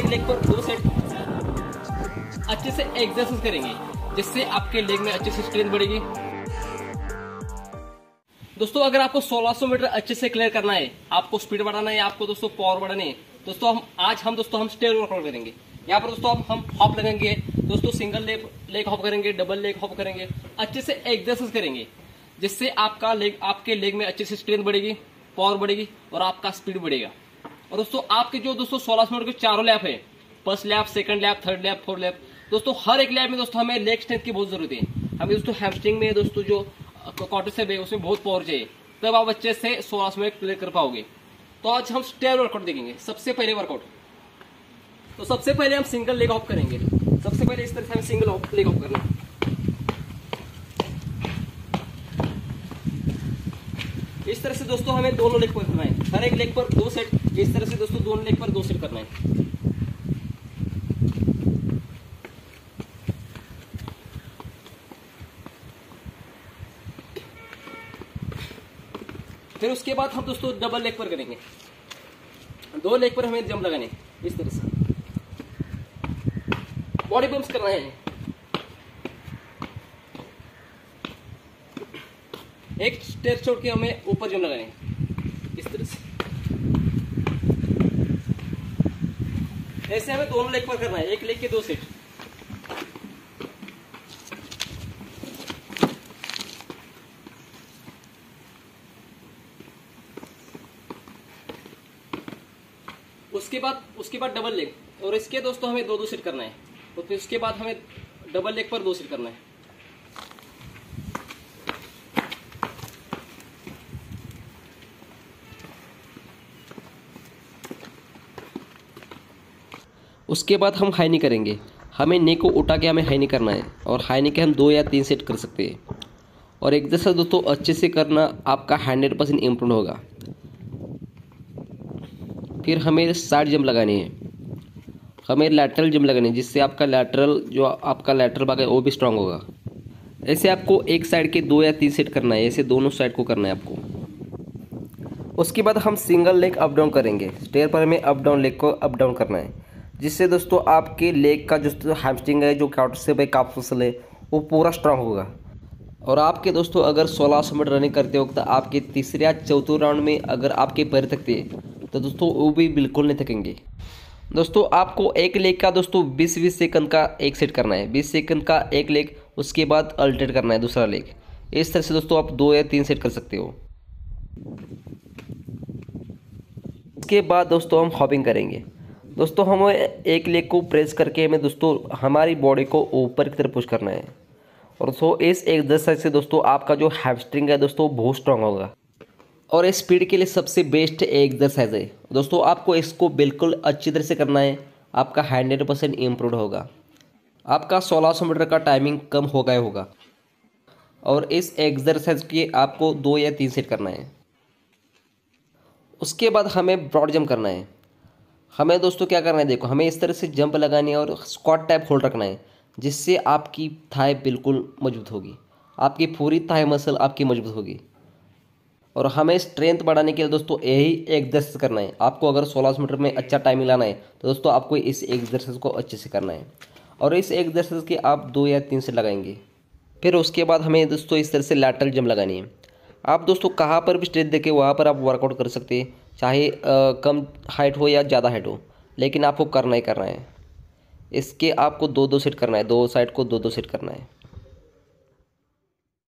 एक लेग पर दो सेट अच्छे से एक्सरसाइज करेंगे, जिससे आपके लेग में अच्छे से स्ट्रेंथ बढ़ेगी। दोस्तों, अगर आपको 1600 मीटर अच्छे से क्लियर करना है, आपको स्पीड बढ़ाना है, आपको दोस्तों पावर बढ़ाना है, दोस्तों, हम आज हम दोस्तों, हम स्टेयर वर्कआउट करेंगे। यहाँ पर दोस्तों, हम हॉप लगाएँगे, दोस्तों सिंगल लेग लेग हॉप करेंगे डबल लेग हॉप करेंगे, अच्छे से एक्सरसाइज करेंगे, जिससे आपका लेग आपके लेग में अच्छे से स्ट्रेंथ बढ़ेगी पावर बढ़ेगी और आपका स्पीड बढ़ेगा। और दोस्तों, आपके जो दोस्तों सोलह मिनट के चारों लैप है first lap second lap third lap fourth lap दोस्तों, हर एक लैप में दोस्तों हमें लेग स्ट्रेंथ की बहुत ज़रूरत है। हमें दोस्तों हैमस्ट्रिंग में दोस्तों जो कॉर्टिसेप है, उसमें बहुत पावर चाहिए। तब आप अच्छे से सोलह मिनट क्लियर कर पाओगे। तो आज हम स्टेयर वर्कआउट देखेंगे, सबसे पहले वर्कआउट तो सबसे पहले हम सिंगल लेग ऑफ़ करेंगे। सबसे पहले इस तरह से हम सिंगल लेग ऑफ़ करना इस तरह से दोस्तों हमें दोनों लेग पर करना है। हर एक लेग पर दो सेट इस तरह से दोस्तों दोनों लेग पर दो सेट करना है। फिर उसके बाद हम दोस्तों डबल लेग पर करेंगे। दो लेग पर हमें जम लगाने इस तरह से। बॉडी बम्स करना है। एक स्टेप छोड़ के हमें ऊपर जंप लगाने इस तरह से। ऐसे हमें दोनों लेग पर करना है, एक लेग के दो सेट उसके बाद उसके बाद डबल लेग और इसके दोस्तों हमें दो दो सेट करना है। तो उसके बाद हमें डबल लेग पर दो सेट करना है। उसके बाद हम हाई नहीं करेंगे। हमें ने को उठा के हमें हाई नहीं करना है और हाई नहीं के हम दो या तीन सेट कर सकते हैं। और एक जैसा दोस्तों, अच्छे से करना आपका हंड्रेड परसेंट इम्प्रूव होगा। फिर हमें साइड जंप लगानी है। हमें लैटरल जंप लगानी है, जिससे आपका लैटरल जो आपका लैटरल भाग है, वो भी स्ट्रांग होगा। ऐसे आपको एक साइड के दो या तीन सेट करना है, ऐसे दोनों साइड को करना है आपको। उसके बाद हम सिंगल लेग अप डाउन करेंगे। स्टेयर पर हमें अप डाउन लेग को अप डाउन करना है। जिससे दोस्तों आपके लेग का जो हैमस्ट्रिंग है, जो से भाई काफ मसल है, वो पूरा स्ट्रांग होगा। और आपके दोस्तों अगर 1600 मीटर रनिंग करते वक्त आपके तीसरे या चौथे राउंड में अगर आपके पैर थकते हैं तो दोस्तों वो भी बिल्कुल नहीं थकेंगे। दोस्तों आपको एक लेग का दोस्तों 20 बीस सेकंड का एक सेट करना है। 20 सेकंड का एक लेग उसके बाद अल्टरनेट करना है दूसरा लेग इस तरह से दोस्तों आप दो या तीन सेट कर सकते हो। इसके बाद दोस्तों हम हॉपिंग करेंगे। दोस्तों, हम एक लेग को प्रेस करके हमें दोस्तों, हमारी बॉडी को ऊपर की तरफ़ पुश करना है। और दोस्तों इस एक्सरसाइज से दोस्तों, आपका जो हैमस्ट्रिंग है दोस्तों, बहुत स्ट्रांग होगा। और इस स्पीड के लिए सबसे बेस्ट एक्सरसाइज है। दोस्तों, आपको इसको बिल्कुल अच्छी तरह से करना है। आपका हंड्रेड परसेंट इम्प्रूव होगा। आपका 1600 मीटर का टाइमिंग कम हो गया होगा। और इस एक्सरसाइज के आपको दो या तीन सेट करना है। उसके बाद हमें ब्रॉड जंप करना है। हमें दोस्तों क्या करना है? देखो, हमें इस तरह से जंप लगानी है और स्क्वाट टाइप होल्ड रखना है, जिससे आपकी थाई बिल्कुल मज़बूत होगी। आपकी पूरी थाई मसल आपकी मज़बूत होगी। और हमें स्ट्रेंथ बढ़ाने के लिए दोस्तों यही एक्सरसाइज करना है। आपको अगर 1600 मीटर में अच्छा टाइमिंग लाना है तो दोस्तों आपको इस एक्सरसाइज को अच्छे से करना है। और इस एक्सरसाइज के आप दो या तीन से लगाएँगे। फिर उसके बाद हमें दोस्तों इस तरह से लैटरल जम लगानी है। आप दोस्तों कहाँ पर भी स्ट्रेंथ देखें वहाँ पर आप वर्कआउट कर सकते हैं। चाहे कम हाइट हो या ज़्यादा हाइट हो, लेकिन आपको करना ही करना है। इसके आपको दो दो सेट करना है, दो साइड को दो दो सेट करना है।